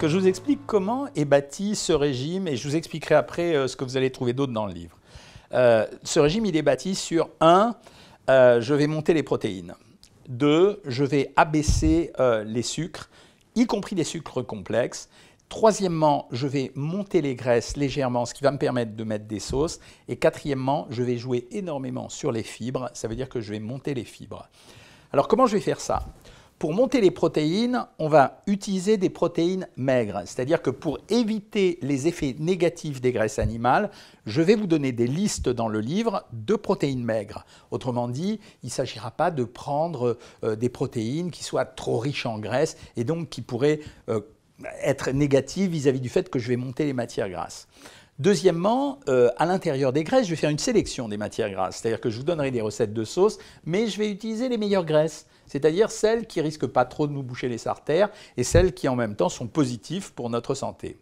que je vous explique comment est bâti ce régime et je vous expliquerai après euh, ce que vous allez trouver d'autre dans le livre. Euh, ce régime, il est bâti sur 1. Euh, je vais monter les protéines. 2. Je vais abaisser les sucres, y compris les sucres complexes. Troisièmement, je vais monter les graisses légèrement, ce qui va me permettre de mettre des sauces. Et quatrièmement, je vais jouer énormément sur les fibres. Ça veut dire que je vais monter les fibres. Alors comment je vais faire ça? Pour monter les protéines, on va utiliser des protéines maigres. C'est-à-dire que pour éviter les effets négatifs des graisses animales, je vais vous donner des listes dans le livre de protéines maigres. Autrement dit, il ne s'agira pas de prendre euh, des protéines qui soient trop riches en graisse et donc qui pourraient euh, être négatives vis-à-vis du fait que je vais monter les matières grasses. Deuxièmement, euh, à l'intérieur des graisses, je vais faire une sélection des matières grasses. C'est-à-dire que je vous donnerai des recettes de sauce, mais je vais utiliser les meilleures graisses c'est-à-dire celles qui risquent pas trop de nous boucher les artères et celles qui en même temps sont positives pour notre santé.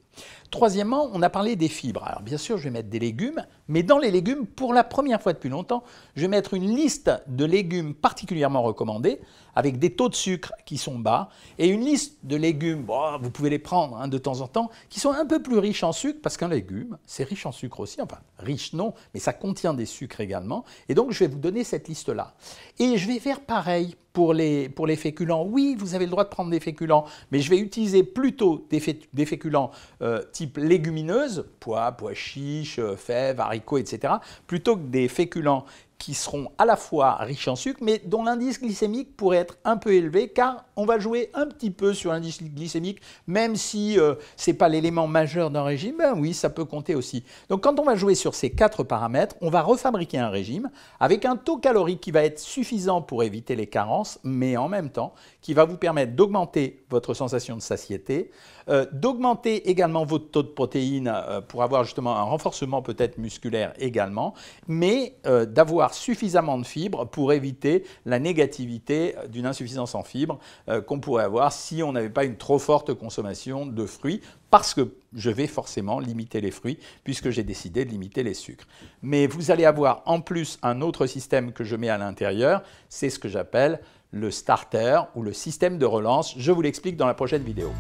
Troisièmement, on a parlé des fibres. Alors bien sûr, je vais mettre des légumes, mais dans les légumes, pour la première fois depuis longtemps, je vais mettre une liste de légumes particulièrement recommandés, avec des taux de sucre qui sont bas, et une liste de légumes, vous pouvez les prendre hein, de temps en temps, qui sont un peu plus riches en sucre, parce qu'un légume, c'est riche en sucre aussi, enfin riche non, mais ça contient des sucres également, et donc je vais vous donner cette liste-là. Et je vais faire pareil pour les, pour les féculents. Oui, vous avez le droit de prendre des féculents, mais je vais utiliser plutôt des, des féculents euh, type légumineuses, pois, pois chiches, euh, fèves, haricots, etc., plutôt que des féculents qui seront à la fois riches en sucre, mais dont l'indice glycémique pourrait être un peu élevé, car on va jouer un petit peu sur l'indice glycémique, même si euh, ce n'est pas l'élément majeur d'un régime, ben oui, ça peut compter aussi. Donc quand on va jouer sur ces quatre paramètres, on va refabriquer un régime avec un taux calorique qui va être suffisant pour éviter les carences, mais en même temps qui va vous permettre d'augmenter votre sensation de satiété, euh, d'augmenter également votre taux de protéines euh, pour avoir justement un renforcement peut-être musculaire également, mais d'avoir suffisamment de fibres pour éviter la négativité d'une insuffisance en fibres euh, qu'on pourrait avoir si on n'avait pas une trop forte consommation de fruits, parce que je vais forcément limiter les fruits, puisque j'ai décidé de limiter les sucres. Mais vous allez avoir en plus un autre système que je mets à l'intérieur, c'est ce que j'appelle le starter ou le système de relance. Je vous l'explique dans la prochaine vidéo.